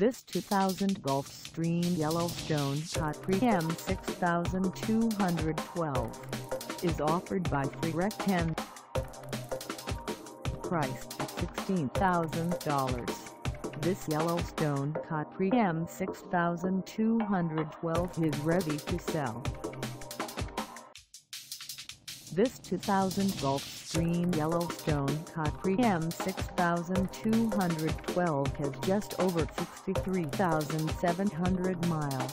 This 2000 Gulfstream Yellowstone Capri M6212 is offered by FreeRek10. Priced at $16,000, this Yellowstone Capri M6212 is ready to sell. This 2000 Gulfstream Yellowstone Capri M6212 has just over 63,700 miles.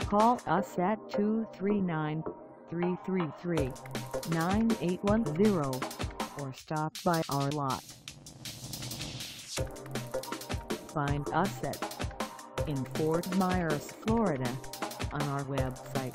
Call us at 239-333-9810 or stop by our lot. Find us at in Fort Myers, Florida on our website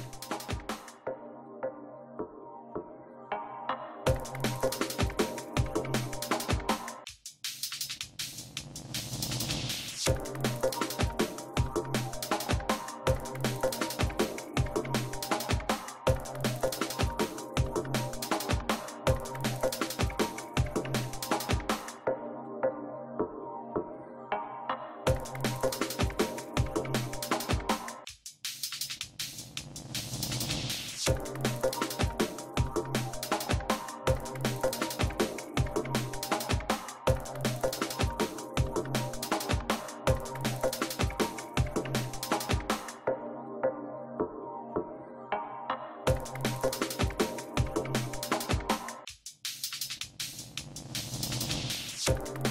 you